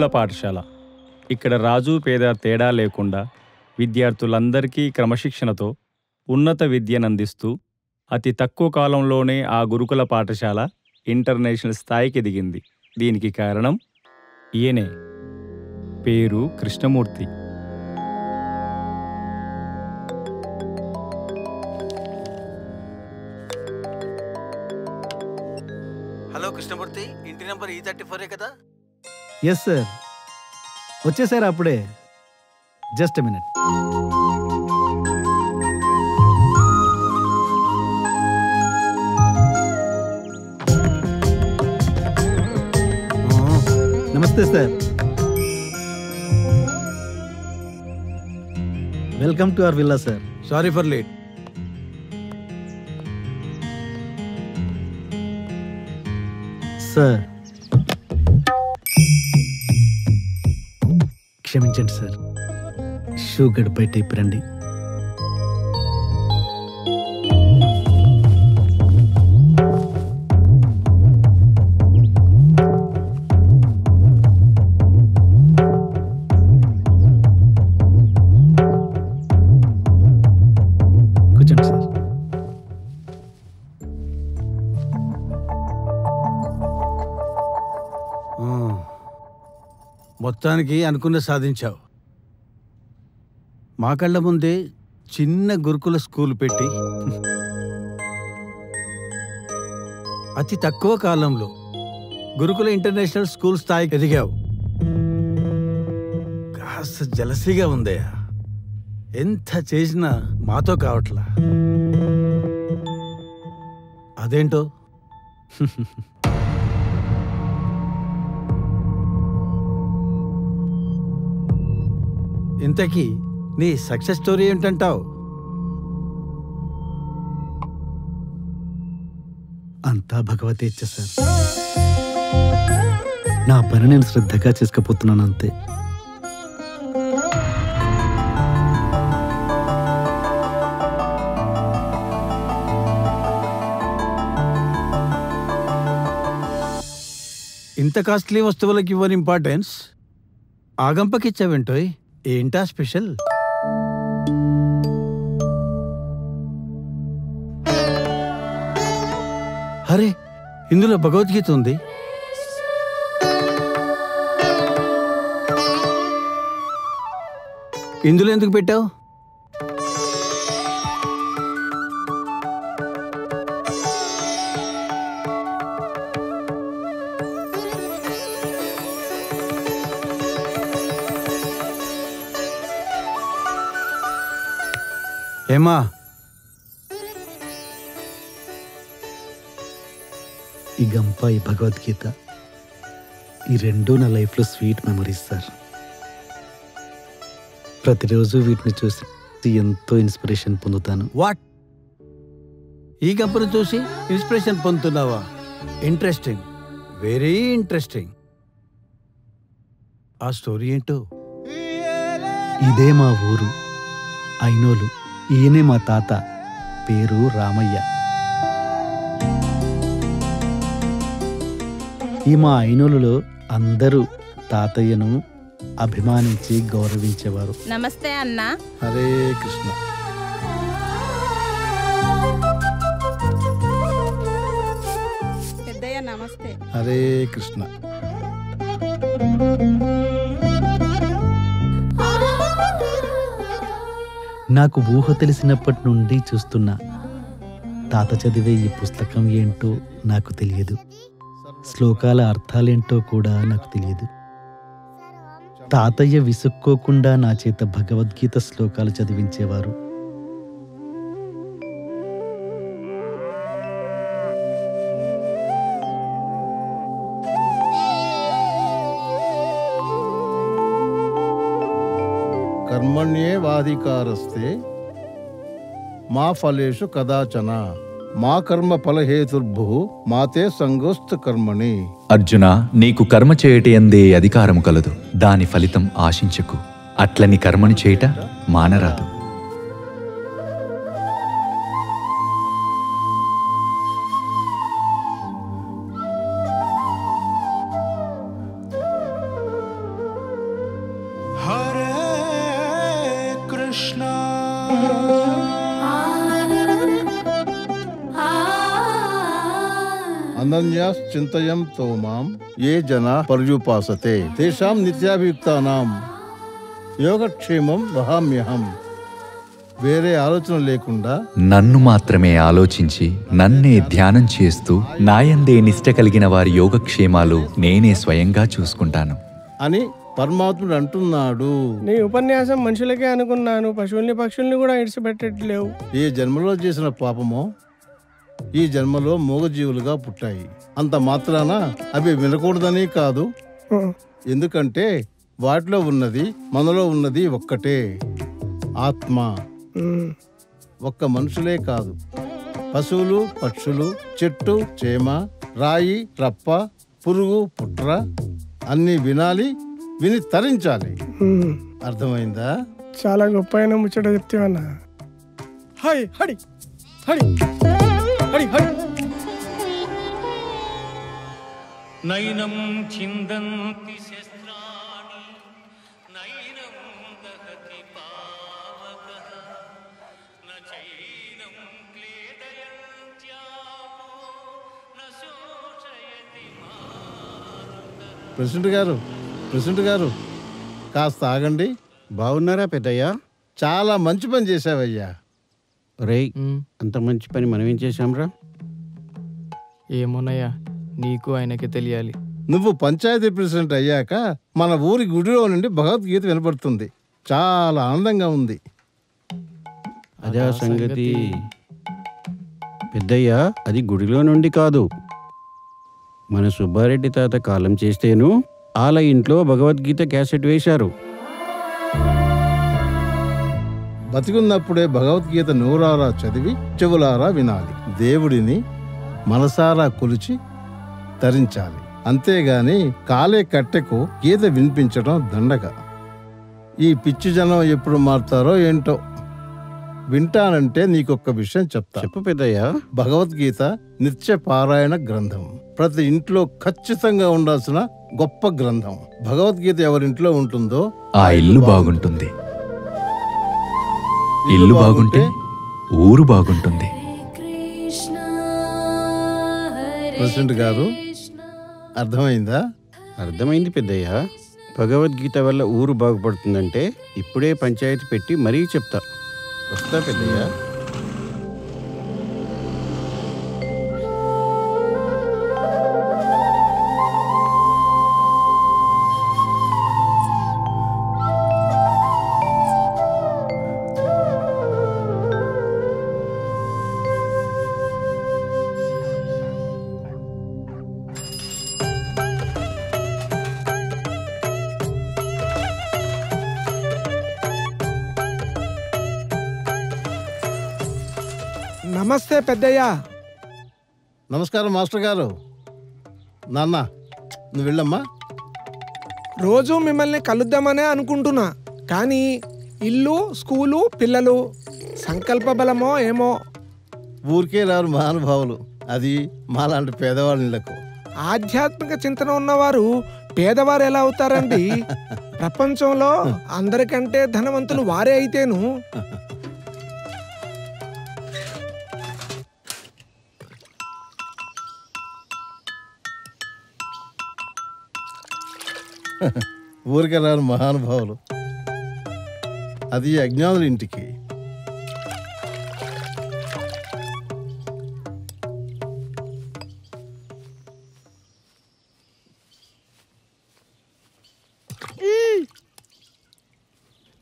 గురుకుల పాఠశాల. ఇక్కడ రాజు పేద తేడా లేకుండా విద్యార్థులందరికీ క్రమశిక్షణతో ఉన్నత విద్యనందిస్తూ అతి తక్కువ కాలంలోనే ఆ గురుకుల పాఠశాల ఇంటర్నేషనల్ స్థాయికి ఎదిగింది దీనికి కారణం ఈయనే. పేరు కృష్ణమూర్తి. హలో కృష్ణమూర్తి ఇంటి నంబర్ ఈ థర్టీ ఫోరే కదా? ఎస్ సార్ వచ్చేసారు అప్పుడే జస్ట్ మినిట్ నమస్తే sir welcome to our villa sir sorry for late sir క్షమించండి సార్. షూ గడిపై టైప్ రండి మొత్తానికి అనుకున్న సాధించావు. మా కళ్ళ ముందే చిన్న గురుకుల స్కూల్ పెట్టి అతి తక్కువ కాలంలో గురుకుల ఇంటర్నేషనల్ స్కూల్ స్థాయికి ఎదిగావు. కాస్త జలసీగా ఉందయ్యా. ఎంత చేసినా మాతో కావట్లా. అదేంటో? ఇంతకీ నీ సక్సెస్ స్టోరీ ఏంటంటావు? అంతా భగవతే ఇచ్చ సార్. నా పని నేను శ్రద్ధగా చేసుకుపోతున్నాను అంతే. ఇంత కాస్ట్లీ వస్తువులకు ఇవ్వని ఇంపార్టెన్స్ ఆగంపకిచ్చావేంటోయ్? ఏంటా స్పెషల్? అరే ఇందులో భగవద్గీత ఉంది. ఇందులో ఎందుకు పెట్టావు? ఏమా? ఈ గంప ఈ భగవద్గీత ఈ రెండు నా లైఫ్లో స్వీట్ మెమరీస్ సార్. ప్రతిరోజు వీటిని చూసి ఎంతో ఇన్స్పిరేషన్ పొందుతాను. వాట్? ఈ కంపెనీ చూసి ఇన్స్పిరేషన్ పొందుతున్నావా? ఇంట్రెస్టింగ్. Very interesting. ఆ స్టోరీ ఏంటో? ఇదే మా ఊరు ఐనోలు. ఈయనే మా తాత. పేరు రామయ్య. ఈ మా ఐనోలులో అందరూ తాతయ్యను అభిమానించి గౌరవించేవారు. నమస్తే అన్నా. హరే కృష్ణ. పెద్దయ్య నమస్తే. హరే కృష్ణ. నాకు ఊహ తెలిసినప్పటి నుండి చూస్తున్నా. తాత చదివే ఈ పుస్తకం ఏంటో నాకు తెలియదు. శ్లోకాల అర్థాలేంటో కూడా నాకు తెలియదు. తాతయ్య విసుక్కోకుండా నా చేత భగవద్గీత శ్లోకాలు చదివించేవారు. కర్మణ్యేవాధికారస్తే మా ఫలేషు కదాచన మా కర్మ ఫలహేతుర్భు మాతే సంగోస్తు కర్మణి. అర్జున నీకు కర్మ చేయటి ఎందే అధికారము కలదు దాని ఫలితం ఆశించకు. అట్లని కర్మను చేయట మానరాదు. అనన్యాశ్చింతయం తోమాం ఏ జన పర్యుపాసతే. తేషాం నిత్యాభియుక్తానాం. యోగక్షేమం వహామ్యహం. వేరే ఆలోచన లేకుండా నన్ను మాత్రమే ఆలోచించి నన్నే ధ్యానం చేస్తూ నాయందే నిష్ట కలిగిన వారి యోగక్షేమాలు నేనే స్వయంగా చూసుకుంటాను. అని పరమాత్ముడు అంటున్నాడు. నీ ఉపన్యాసం మనుషులకే అనుకున్నాను. పశువుల్ని పక్షుల్ని కూడా ఇడిచిపెట్టట్లేవు. ఏ జన్మలో చేసిన పాపమో ఈ జన్మలో మూగజీవులుగా పుట్టాయి. అంత మాత్రాన అవి వినకూడదని కాదు. ఎందుకంటే వాటిలో ఉన్నది మనలో ఉన్నది ఒక్కటే. ఆత్మ. ఒక్క మనుషులే కాదు. పశువులు పక్షులు చెట్టు చేమ రాయి రప్ప పురుగు పుట్ర అన్నీ వినాలి విని తరించాలి. అర్థమైందా? చాలా గొప్ప ముచ్చట చెప్తేవన్నా హై హడి హడి హడి. నైనం చిందంతి శస్త్రాణి నైనం దహతి పావకః న చైనం క్లేదయంత్యాపో న శోషయతి ప్రెసిడెంట్ గారు ప్రెసిడెంట్ గారు కాస్త ఆగండి. బాగున్నారా పెద్దయ్యా? చాలా మంచి పని చేశావయ్యా. రేయ్ అంత మంచి పని మనం ఏం చేశాంరా? ఏమోనయ్యా నీకు ఆయనకి తెలియాలి. నువ్వు పంచాయతీ ప్రెసిడెంట్ అయ్యాక మన ఊరి గుడిలో నుండి భగవద్గీత వినపడుతుంది. చాలా ఆనందంగా ఉంది. అదే సంగతి. పెద్దయ్యా అది గుడిలో నుండి కాదు. మన సుబ్బారెడ్డి తాత కాలం చేస్తేను వాళ్ళ ఇంట్లో భగవద్గీత క్యాసెట్ వేశారు. బతికున్నప్పుడే భగవద్గీత నూరారా చదివి చెవులారా వినాలి. దేవుడిని మనసారా కొలిచి తరించాలి. అంతేగాని కాలే కట్టెకు గీత వినిపించడం దండగ. ఈ పిచ్చి జనం ఎప్పుడు మారుతారో ఏంటో వింటానంటే నీకొక్క విషయం చెప్తా. చెప్పు పెద్దయ్యా. భగవద్గీత నిత్య పారాయణ గ్రంథం. ప్రతి ఇంట్లో ఖచ్చితంగా ఉండాల్సిన గొప్ప గ్రంథం. భగవద్గీత ఎవరింట్లో ఉంటుందో ఆ ఇల్లు బాగుంటుంది. ఇల్లు బాగుంటే ఊరు బాగుంటుంది. ప్రెసిడెంట్ గారు అర్థమైందా? అర్థమైంది పెద్దయ్యా. భగవద్గీత వల్ల ఊరు బాగుపడుతుందంటే ఇప్పుడే పంచాయతీ పెట్టి మరీ చెప్తా. వస్తా పెద్దయ్యా. నమస్తే పెద్దయ్యా. నమస్కారం మాస్టర్ గారు. నాన్న నువ్వు వెళ్ళమ్మా. రోజు మిమ్మల్ని కలుద్దామనే అనుకుంటున్నా కానీ ఇల్లు స్కూలు పిల్లలు సంకల్ప బలమో ఏమో. ఊరికే రారు మహానుభావులు. అది మాలాంటి పేదవాళ్ళ ఇళ్ళకు. ఆధ్యాత్మిక చింతన ఉన్నవారు పేదవారు ఎలా అవుతారండి? ప్రపంచంలో అందరికంటే ధనవంతులు వారే అయితేను. ఊరికే రారు మహానుభావులు. అది అజ్ఞానుల ఇంటికి.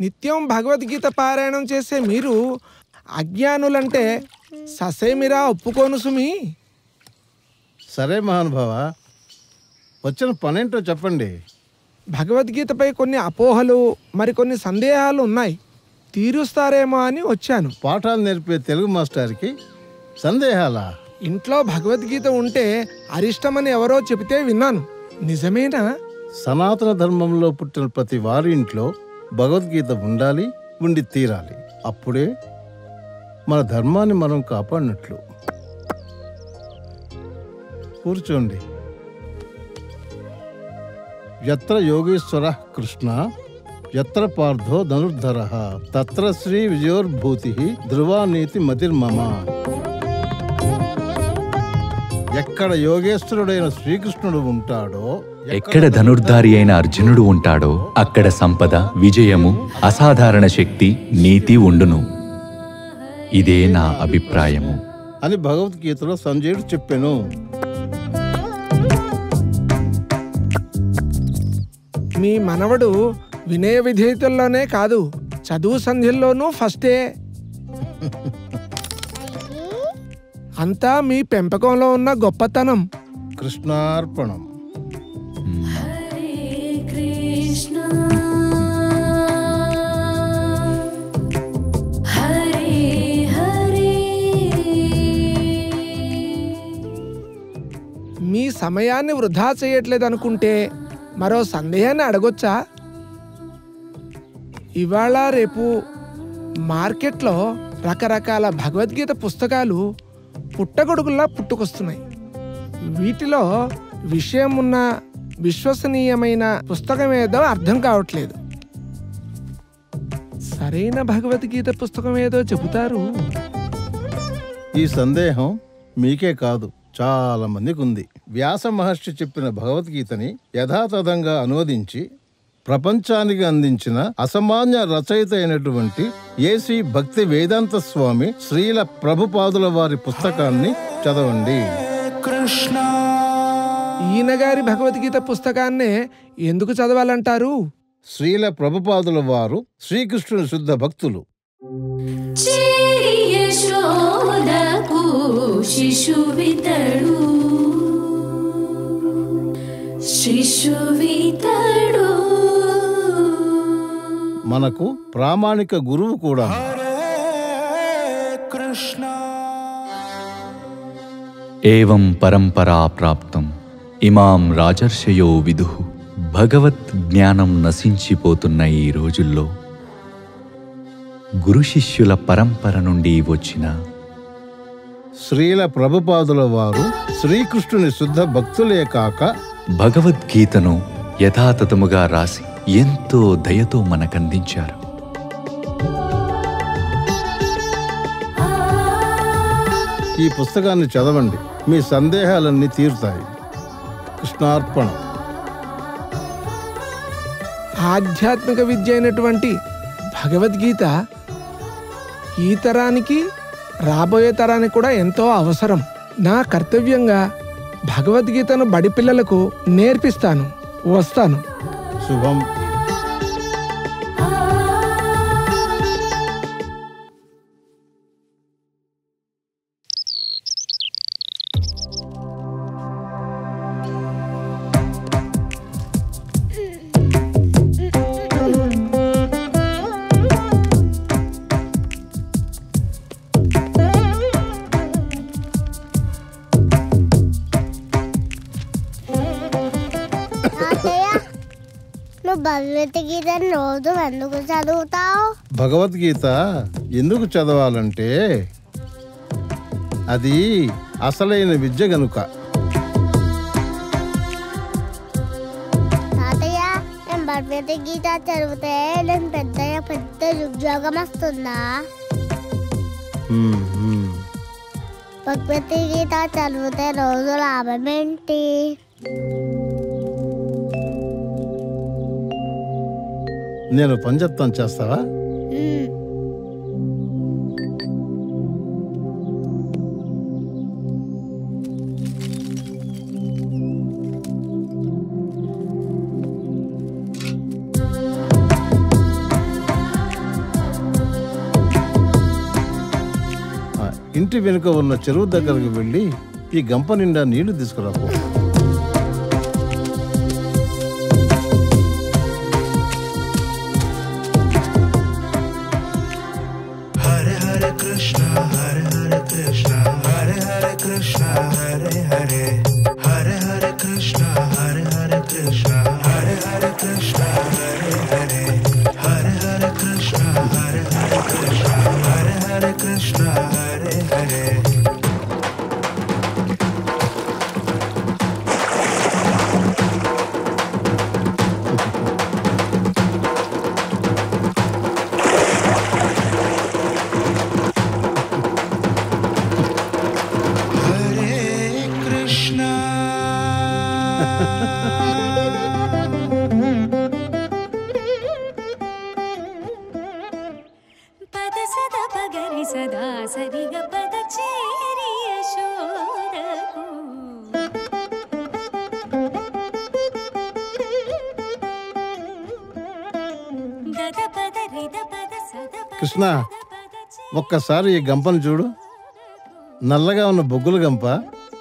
నిత్యం భగవద్గీత పారాయణం చేసే మీరు అజ్ఞానులంటే ససేమిరా ఒప్పుకోను సుమి? సరే మహానుభావ వచ్చిన పనేంటో చెప్పండి. భగవద్గీతపై కొన్ని అపోహలు మరికొన్ని సందేహాలు ఉన్నాయి. తీరుస్తారేమో అని వచ్చాను. పాఠాలు నేర్పే తెలుగు మాస్టర్కి సందేహాలా? ఇంట్లో భగవద్గీత ఉంటే అరిష్టమని ఎవరో చెబితే విన్నాను. నిజమేనా? సనాతన ధర్మంలో పుట్టిన ప్రతి వారి ఇంట్లో భగవద్గీత ఉండాలి ఉండి తీరాలి. అప్పుడే మన ధర్మాన్ని మనం కాపాడినట్లు. కూర్చోండి. ఎత్ర యోగేశ్వర కృష్ణ ఎత్ర పార్థో ధనుర్ధర తత్ర శ్రీ విజయోర్భూతి ధ్రువానీతి మతిర్మమ. ఎక్కడ యోగేశ్వరుడైన శ్రీకృష్ణుడు ఉంటాడో ఎక్కడ ధనుర్ధారి అయిన అర్జునుడు ఉంటాడో అక్కడ సంపద విజయము అసాధారణ శక్తి నీతి ఉండును. ఇదే నా అభిప్రాయము. అని భగవద్గీతలో సంజయుడు చెప్పాను. మీ మనవడు వినయ విధేయతల్లోనే కాదు చదువు సంధ్యల్లోనూ ఫస్టే అంతా మీ పెంపకంలో ఉన్న గొప్పతనం. కృష్ణార్పణం. మీ సమయాన్ని వృధా చేయట్లేదు అనుకుంటే మరో సందేహాన్ని అడగొచ్చా? ఇవాళ రేపు మార్కెట్లో రకరకాల భగవద్గీత పుస్తకాలు పుట్టగొడుగుల్లా పుట్టుకొస్తున్నాయి. వీటిలో విషయం ఉన్న విశ్వసనీయమైన పుస్తకం ఏదో అర్థం కావట్లేదు. సరైన భగవద్గీత పుస్తకం ఏదో చెబుతారు? ఈ సందేహం మీకే కాదు చాలా మందికి ఉంది వ్యాస మహర్షి చెప్పిన భగవద్గీతని యథాతథంగా అనువదించి ప్రపంచానికి అందించిన అసామాన్య రచయిత అయినటువంటి ఏసీ భక్తి వేదాంత స్వామి శ్రీల ప్రభుపాదుల వారి పుస్తకాన్ని చదవండి. ఈయన గారి భగవద్గీత పుస్తకాన్నే ఎందుకు చదవాలంటారు? శ్రీల ప్రభుపాదుల వారు శ్రీకృష్ణుని శుద్ధ భక్తులు. శిశువితడు శిశువితడు. మనకు ప్రామాణిక గురువు కూడా. ఏవం పరంపరా ప్రాప్తం. ఇమాం రాజర్షయో విదు. భగవత్ జ్ఞానం నశించిపోతున్న ఈ రోజుల్లో గురు శిష్యుల పరంపర నుండి వచ్చిన శ్రీల ప్రభుపాదుల వారు శ్రీకృష్ణుని శుద్ధ భక్తులే కాక భగవద్గీతను యథాతథముగా రాసి ఎంతో దయతో మనకందించారు. ఈ పుస్తకాన్ని చదవండి. మీ సందేహాలన్నీ తీరుతాయి. కృష్ణార్పణం. ఆధ్యాత్మిక విద్య అయినటువంటి భగవద్గీత ఈ తరానికి రాబోయే తరానికి కూడా ఎంతో అవసరం. నా కర్తవ్యంగా భగవద్గీతను బడి పిల్లలకు నేర్పిస్తాను వస్తాను. శుభం. భగవద్గీతను రోజు ఎందుకు చదువుతావు? భగవద్గీత ఎందుకు చదవాలంటే అది అసలైన విద్య గనుక. తాతయ్య నేను భగవద్గీత చదివితే నేను పెద్ద పెద్ద ఉద్యోగం వస్తుందా. భగవద్గీత చదివితే రోజు లాభం ఏంటి? నేను పని చెప్తాను చేస్తావా? ఇంటి వెనుక ఉన్న చెరువు దగ్గరకు వెళ్ళి ఈ గంప నిండా నీళ్ళు తీసుకురాపో. కృష్ణ ఒక్కసారి ఈ గంపను చూడు. నల్లగా ఉన్న బొగ్గుల గంప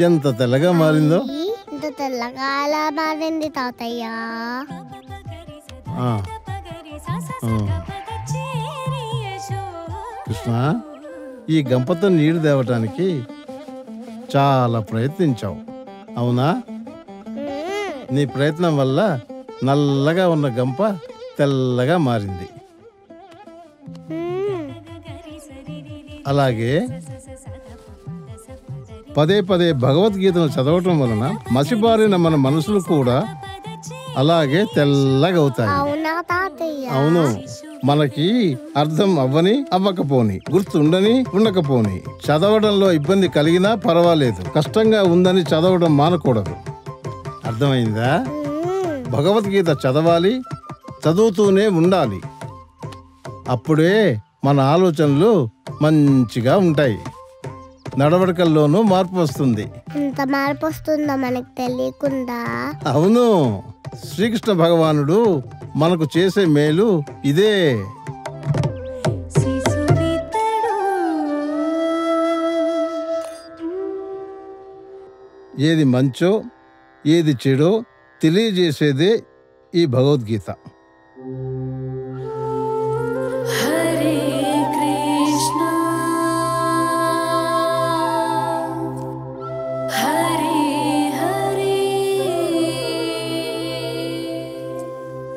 ఎంత తెల్లగా మారిందో. ఇంత తెల్లగా అలా మారింది తాతయ్య? ఆ. ఆ. కృష్ణ ఈ గంపతో నీరు తేవటానికి చాలా ప్రయత్నించావు. అవునా? నీ ప్రయత్నం వల్ల నల్లగా ఉన్న గంప తెల్లగా మారింది. అలాగే పదే పదే భగవద్గీతను చదవటం వలన మసిబారిన మన మనసులు కూడా అలాగే తెల్లగా అవుతాయి అవునా. మనకి అర్థం అవ్వని అవ్వకపోని గుర్తుండని ఉండకపోని చదవడంలో ఇబ్బంది కలిగినా పర్వాలేదు. కష్టంగా ఉందని చదవడం మానకూడదు. అర్థమైందా? భగవద్గీత చదవాలి చదువుతూనే ఉండాలి. అప్పుడే మన ఆలోచనలు మంచిగా ఉంటాయి. నడవడికల్లోనూ మార్పు వస్తుంది. ఇంత మార్పు వస్తుందో మనకు తెలియకుండా. అవును. శ్రీకృష్ణ భగవానుడు మనకు చేసే మేలు ఇదే. ఏది మంచో ఏది చెడో తెలియజేసేదే ఈ భగవద్గీత.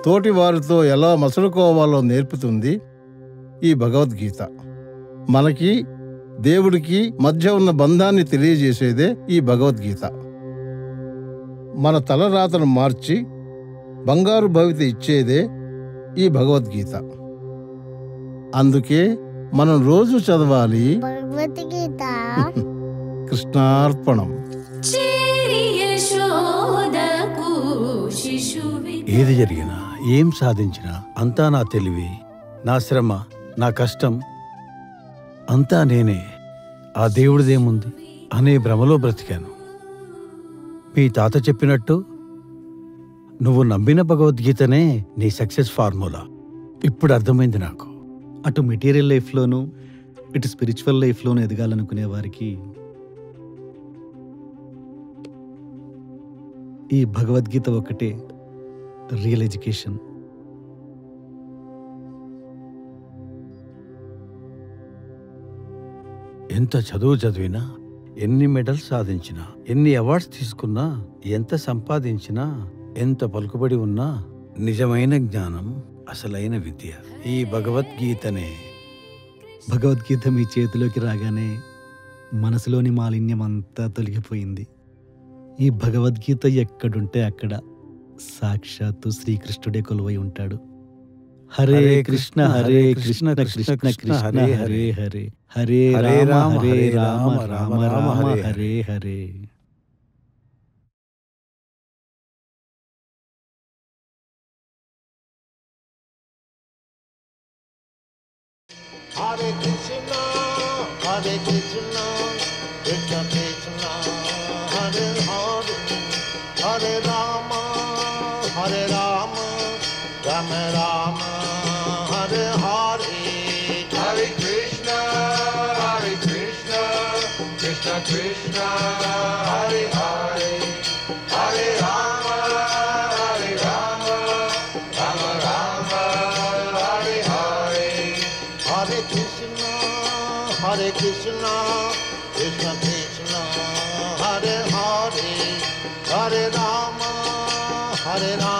తోటి వారితో ఎలా మసలుకోవాలో నేర్పుతుంది ఈ భగవద్గీత. మనకి దేవుడికి మధ్య ఉన్న బంధాన్ని తెలియజేసేదే ఈ భగవద్గీత. మన తలరాతను మార్చి బంగారు భవిత ఇచ్చేదే ఈ భగవద్గీత. అందుకే మనం రోజు చదవాలి భగవద్గీత. కృష్ణార్పణం. చేరి యశోదకు శిశువి ఏది జరిగినా ఏం సాధించినా అంతా నా తెలివి నా శ్రమ నా కష్టం అంతా నేనే. ఆ దేవుడిదేముంది అనే భ్రమలో బ్రతికాను. మీ తాత చెప్పినట్టు నువ్వు నమ్మిన భగవద్గీతనే నీ సక్సెస్ ఫార్ములా. ఇప్పుడు అర్థమైంది నాకు. అటు మెటీరియల్ లైఫ్లోనూ ఇటు స్పిరిచువల్ లైఫ్లోనూ ఎదగాలనుకునే వారికి ఈ భగవద్గీత ఒకటే. Real education. ఎంత చదువు చదివినా ఎన్ని మెడల్స్ సాధించినా ఎన్ని అవార్డ్స్ తీసుకున్నా ఎంత సంపాదించినా ఎంత పలుకుబడి ఉన్నా నిజమైన జ్ఞానం అసలైన విద్య. ఈ భగవద్గీతనే. భగవద్గీత మీ చేతిలోకి రాగానే మనసులోని మాలిన్యం అంతా తొలగిపోయింది. ఈ భగవద్గీత ఎక్కడుంటే అక్కడ. సాక్షాత్తు శ్రీకృష్ణుడే కొలువై ఉంటాడు. Hare Krishna Hare Krishna Krishna Krishna Hare Hare. Hare Hare. Rama Hare Rama Rama Rama Hare Hare. Hare Krishna, Hare Krishna, Krishna Krishna, Hare Rama.